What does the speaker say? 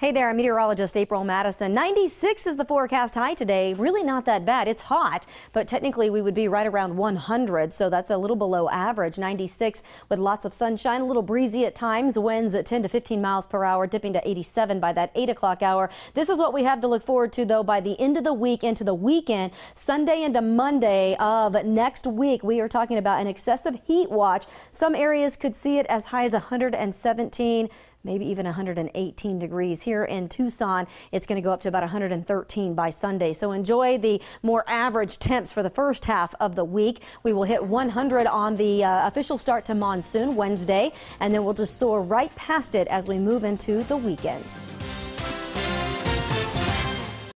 Hey there, I'm meteorologist April Madison. 96 is the forecast high today. Really not that bad. It's hot, but technically we would be right around 100, so that's a little below average. 96 with lots of sunshine, a little breezy at times, winds at 10 to 15 miles per hour, dipping to 87 by that 8 o'clock hour. This is what we have to look forward to, though, by the end of the week into the weekend, Sunday into Monday of next week. We are talking about an excessive heat watch. Some areas could see it as high as 117 maybe even 118 degrees here in Tucson. It's going to go up to about 113 by Sunday. So enjoy the more average temps for the first half of the week. We will hit 100 on the uh, official start to monsoon Wednesday, and then we'll just soar right past it as we move into the weekend.